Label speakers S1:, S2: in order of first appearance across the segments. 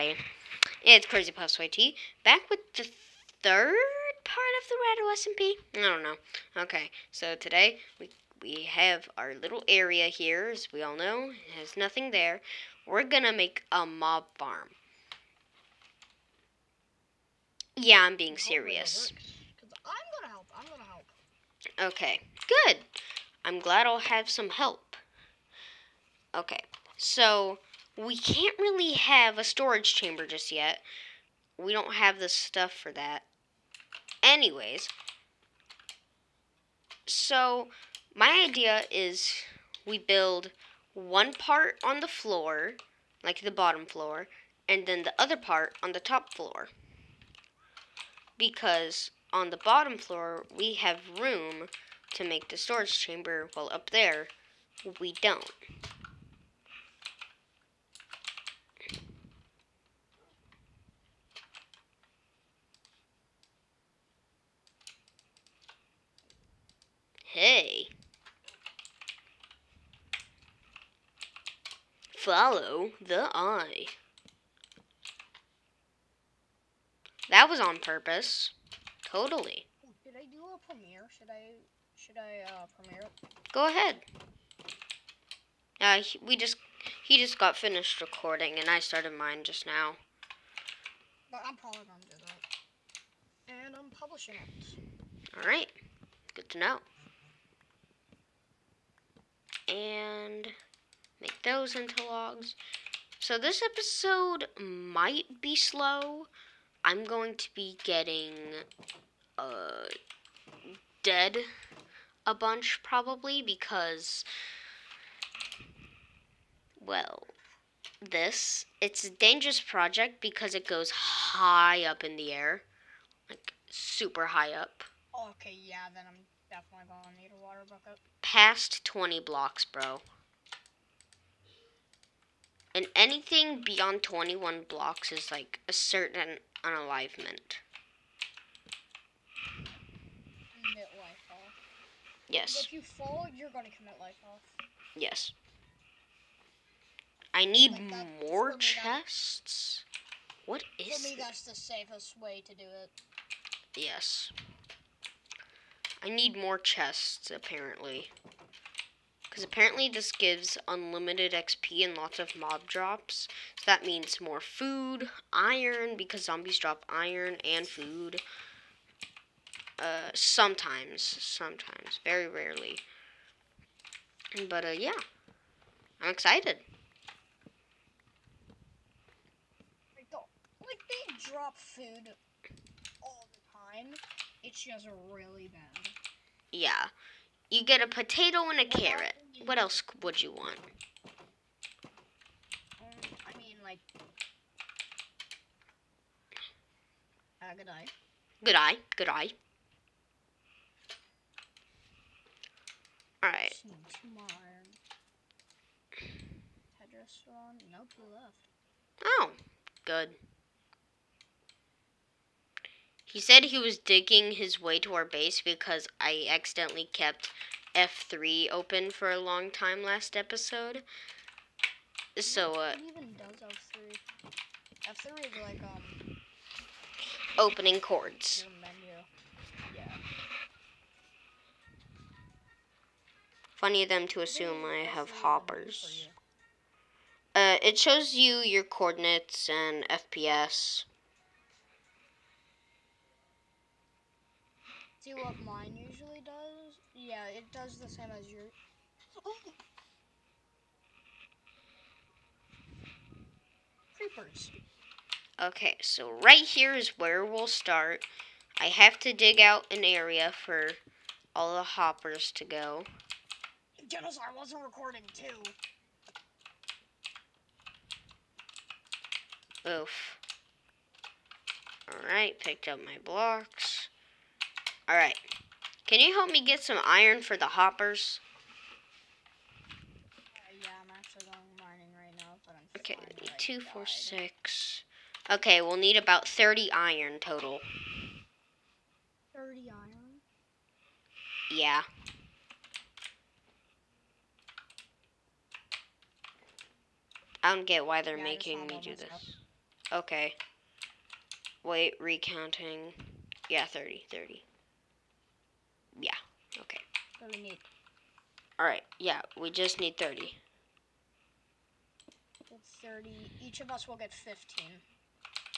S1: everybody. It's Crazy Puffs YT back with the third part of the Ratto SMP. I don't know. Okay, so today we we have our little area here, as we all know. It has nothing there. We're gonna make a mob farm. Yeah, I'm being serious. I'm gonna help. I'm gonna help. Okay, good. I'm glad I'll have some help. Okay, so we can't really have a storage chamber just yet. We don't have the stuff for that. Anyways, so my idea is we build one part on the floor, like the bottom floor, and then the other part on the top floor. Because on the bottom floor, we have room to make the storage chamber, while up there, we don't. Hey. Follow the eye. That was on purpose. Totally. Did I do a premiere? Should I should I uh, premiere it? Go ahead. Uh, he, we just he just got finished recording, and I started mine just now. But I'm probably gonna do that, and I'm publishing it. All right, good to know and make those into logs. So this episode might be slow. I'm going to be getting uh, dead a bunch probably because, well, this, it's a dangerous project because it goes high up in the air, like super high up. Okay, yeah, then I'm that's my pollinator water bucket. Past 20 blocks, bro. And anything beyond 21 blocks is like a certain unalivement. Commit life off. Yes. If you fall, you're gonna commit life off. Yes. I need like more chests. What is For me, that's the safest way to do it. Yes. I need more chests, apparently. Because apparently this gives unlimited XP and lots of mob drops. So that means more food, iron, because zombies drop iron and food. Uh, sometimes, sometimes, very rarely. But, uh, yeah. I'm excited. Like, they drop food all the time. It's just really bad. Yeah. You get a potato and a carrot. What else would you want? Um, I mean, like... Uh, good eye. Good eye. Good eye. Alright. Headdress on. Nope, left. Oh, good. He said he was digging his way to our base because I accidentally kept F3 open for a long time last episode. So, uh... even does F3? F3 is like, um... Opening chords. Funny of them to assume I have hoppers. Uh, it shows you your coordinates and FPS. see what mine usually does? Yeah, it does the same as yours. Oh. Creepers. Okay, so right here is where we'll start. I have to dig out an area for all the hoppers to go. Genosaur wasn't recording too. Oof. Alright, picked up my blocks. Alright. Can you help me get some iron for the hoppers? Uh, yeah, I'm actually going mining right now, but I'm Okay, two, four, six. two, four, died. six. Okay, we'll need about 30 iron total. 30 iron? Yeah. I don't get why they're yeah, making me do this. Up. Okay. Wait, recounting. Yeah, 30, 30 we need. Alright, yeah, we just need 30. 30. Each of us will get 15.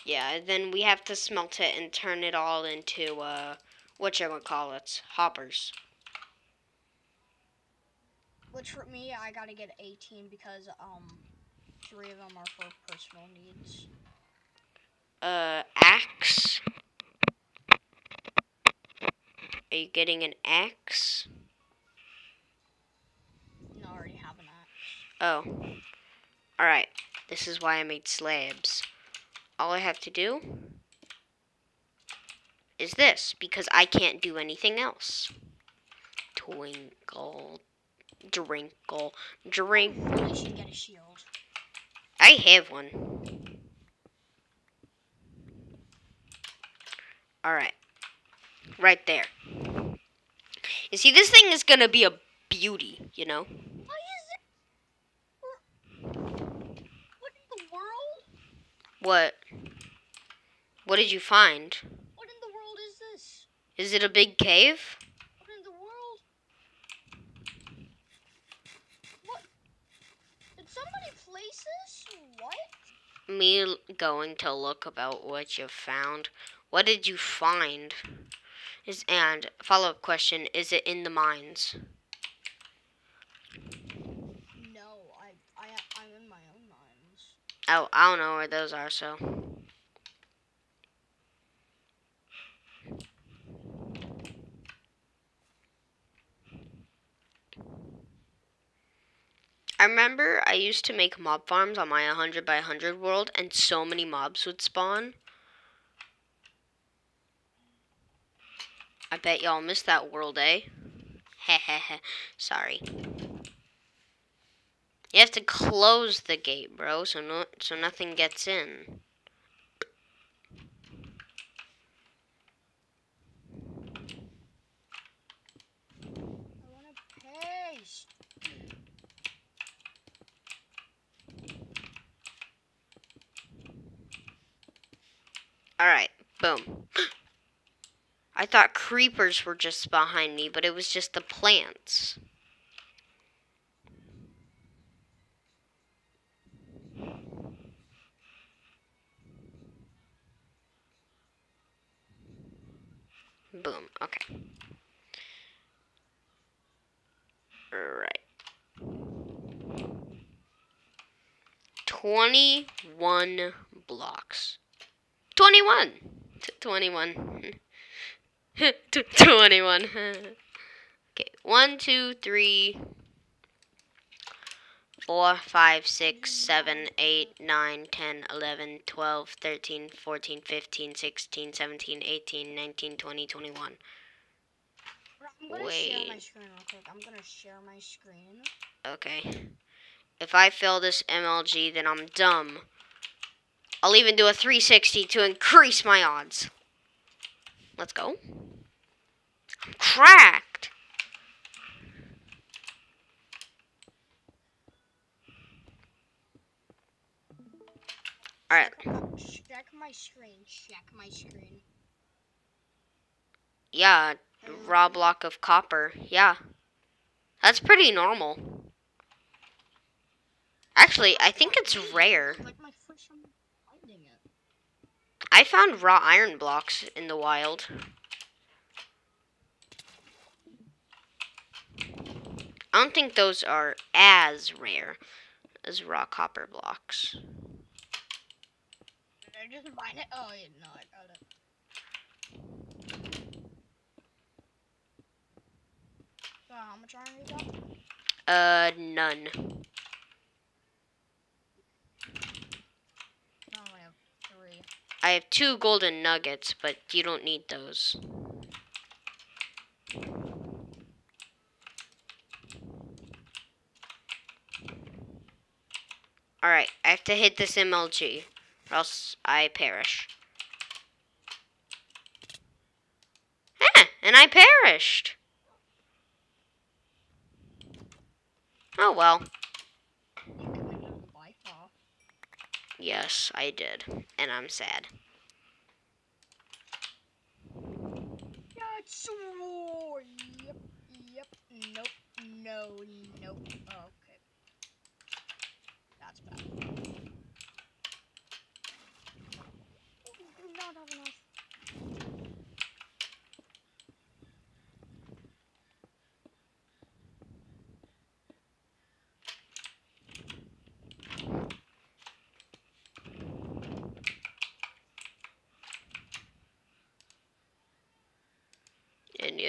S1: Yeah, then we have to smelt it and turn it all into, uh, it, hoppers. Which for me, I gotta get 18 because, um, three of them are for personal needs. Uh, axe? Are you getting an axe? Oh. Alright. This is why I made slabs. All I have to do is this, because I can't do anything else. Twinkle, drinkle, drink. I should get a shield. I have one. Alright. Right there. You see, this thing is gonna be a beauty, you know? What? What did you find? What in the world is this? Is it a big cave? What in the world? What? Did somebody place this? What? Me going to look about what you found. What did you find? Is and follow up question, is it in the mines? Oh, I don't know where those are, so. I remember I used to make mob farms on my 100 by 100 world, and so many mobs would spawn. I bet y'all missed that world, eh? Hehehe. Sorry. You have to close the gate, bro, so no, so nothing gets in. Alright, boom. I thought creepers were just behind me, but it was just the plants. Boom. Okay. Right. 21 blocks. 21! 21. 21. okay, one, two, three. 4, 5, 6, 7, 8, 9, 10, 11, 12, 13, 14, 15, 16, 17, 18, 19, 20, 21. I'm gonna Wait. share my screen real quick. I'm gonna share my screen. Okay. If I fail this MLG, then I'm dumb. I'll even do a 360 to increase my odds. Let's go. I'm cracked. Alright. Check my screen. Check my screen. Yeah, raw block of copper. Yeah. That's pretty normal. Actually, I think it's rare. I found raw iron blocks in the wild. I don't think those are as rare as raw copper blocks it? Oh, yeah, no, I got it. So how much iron you got? Uh, none. I have I have two golden nuggets, but you don't need those. Alright, I have to hit this MLG or else I perish. Eh, and I perished. Oh well. Yes, I did. And I'm sad. Yep, yep, nope, no, nope, oh.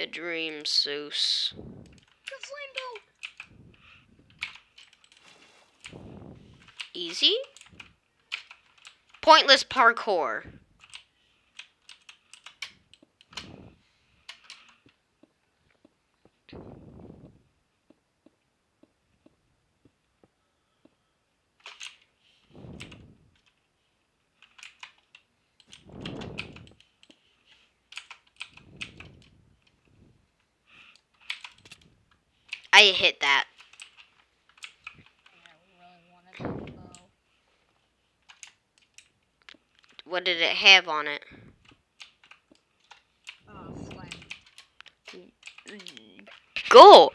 S1: your dream, Seuss. Easy? Pointless parkour. I hit that. what did it have on it? Oh, Go!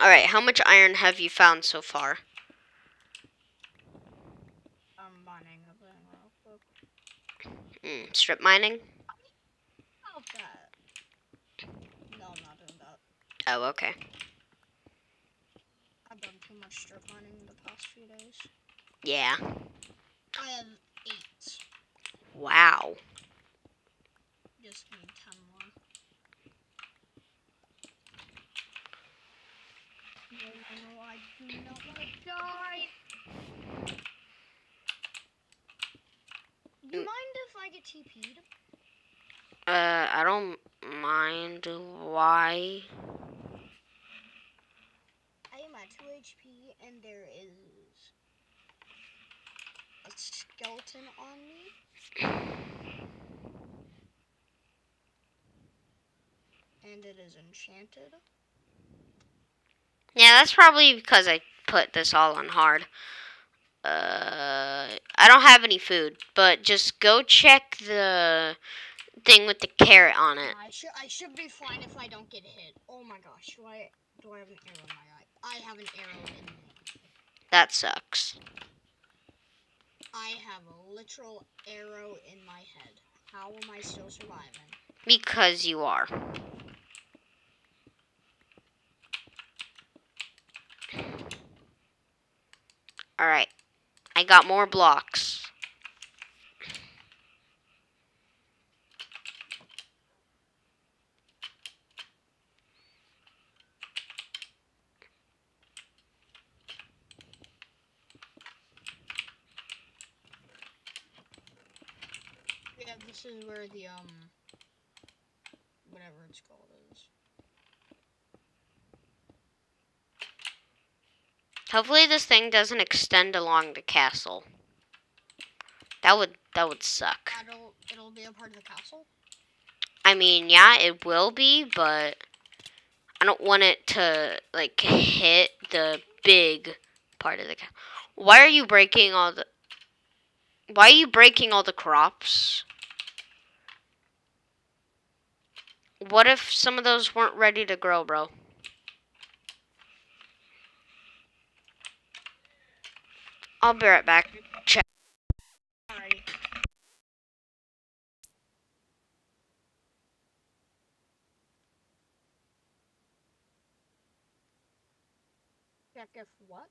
S1: Alright, how much iron have you found so far? strip mining? Oh, okay. I've done too much strip mining in the past few days. Yeah. I have eight. Wow. Just need ten more. No, no, I do not want to die. You mm. might get TP'd? Uh, I don't mind why. I am at 2 HP and there is a skeleton on me. and it is enchanted. Yeah, that's probably because I put this all on hard. Uh, I don't have any food, but just go check the thing with the carrot on it. I should, I should be fine if I don't get hit. Oh my gosh, do I, do I have an arrow in my eye? I have an arrow in my eye. That sucks. I have a literal arrow in my head. How am I still surviving? Because you are. Alright got more blocks. Yeah, this is where the, um, whatever it's called is. Hopefully this thing doesn't extend along the castle. That would that would suck. It'll, it'll be a part of the castle? I mean, yeah, it will be, but I don't want it to like hit the big part of the castle. Why are you breaking all the Why are you breaking all the crops? What if some of those weren't ready to grow, bro? I'll be right back. Check. Check if what?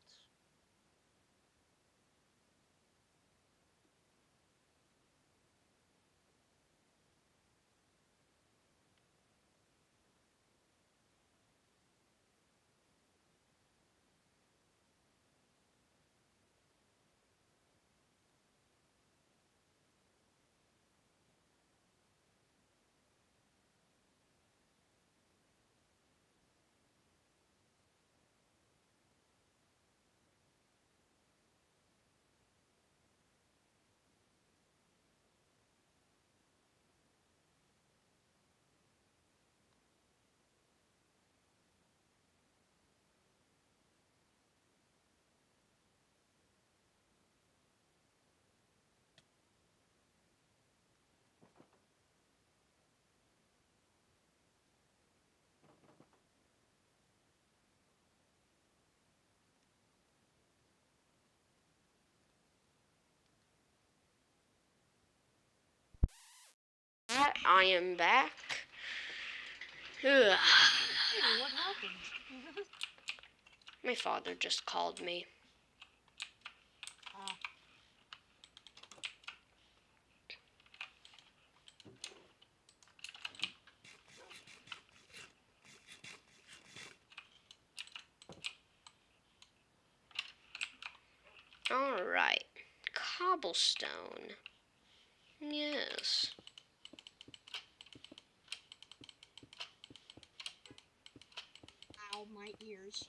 S1: that, I am back. What happened? My father just called me. All right, cobblestone. Yes. my ears.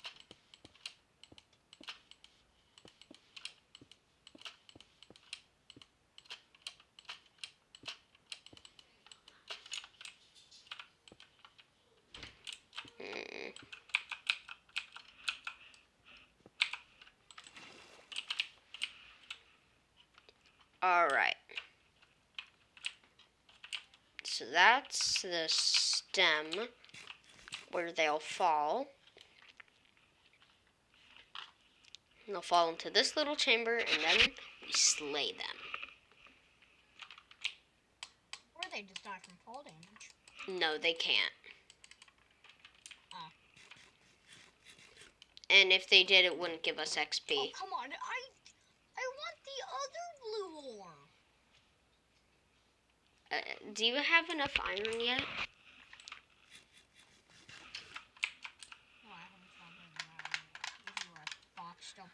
S1: All right. So that's the stem where they'll fall. and they'll fall into this little chamber, and then we slay them. Or they just die from fall damage. No, they can't. Ah. And if they did, it wouldn't give us XP. Oh, come on. I, I want the other blue orb. Uh, do you have enough iron yet?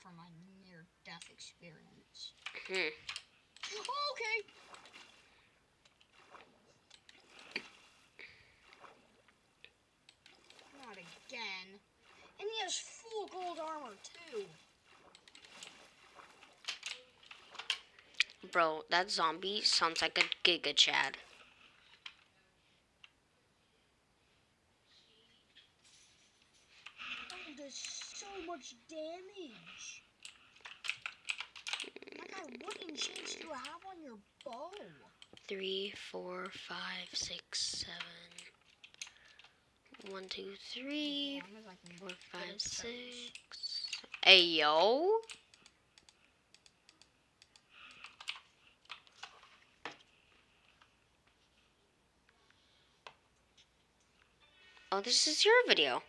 S1: for my near-death experience. Hmm. Oh, okay. Not again. And he has full gold armor, too. Bro, that zombie sounds like a Giga Chad. you have on your bow? Three, four, five, six, seven. One, two, three, four, five, six. Hey, yo. Oh, this is your video.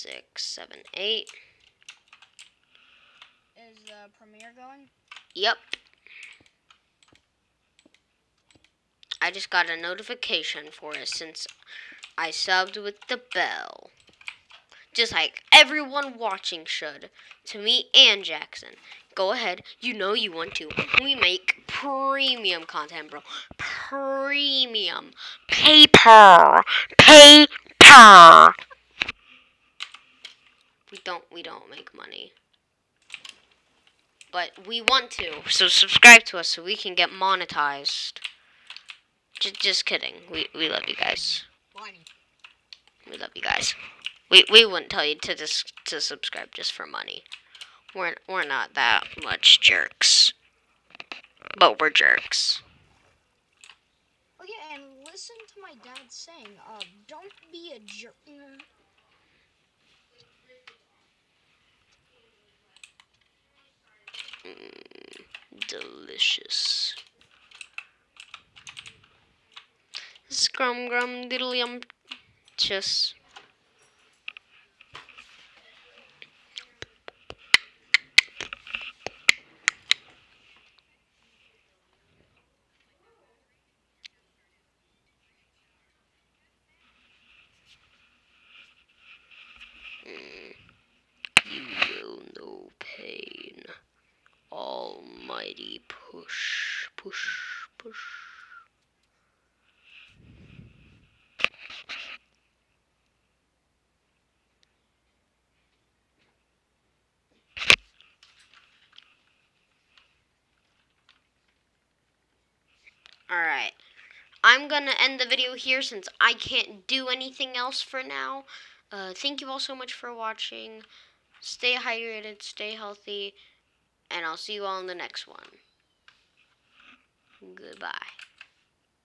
S1: six, seven, eight. Is the premiere going? Yep. I just got a notification for it since I subbed with the bell. Just like everyone watching should. To me and Jackson. Go ahead. You know you want to. We make premium content, bro. Premium. Paper. Paper we don't we don't make money. But we want to, so subscribe to us so we can get monetized. J just kidding. We we love you guys. We love you guys. We we wouldn't tell you to just to subscribe just for money. We're we're not that much jerks, but we're jerks. Oh yeah, and listen to my dad saying, uh, don't be a jerk. Mm, delicious. Scrum grum diddly um chess. Push, push, push. Alright. I'm gonna end the video here since I can't do anything else for now. Uh, thank you all so much for watching. Stay hydrated, stay healthy and I'll see you all in the next one. Goodbye.